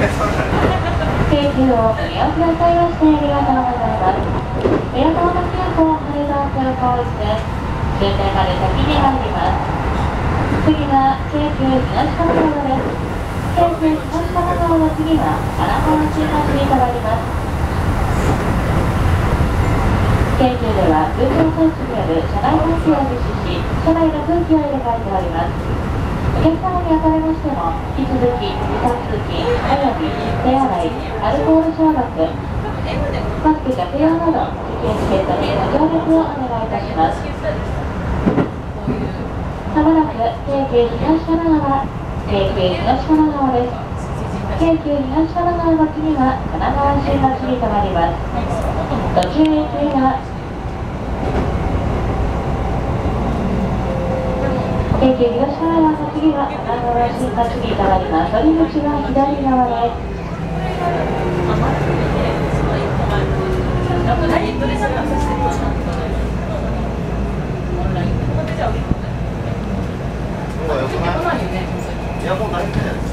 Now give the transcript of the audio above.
京急をご利用くださいましてありがとうございます。宮川の急行羽田空港です。終点まで先に参ります。次は京急東神奈川です。京急東神奈川の次は神奈川新橋に停まります。京急では空調装置による車内換気を実施し、車内の空気を入れ替えております。お客様にあたりましても、引き続き時短通勤および手洗い、アルコール消毒、マスク着用など、危険スケートにご協力をお願いいたします。まもなく京急東神奈川、京急東神奈川です。京急東神奈川の次は神奈川新橋に停まります。途中駅が京急東側の次は神奈川新橋に停まります。乗り口は左側です。いやもう大丈夫じゃないですか。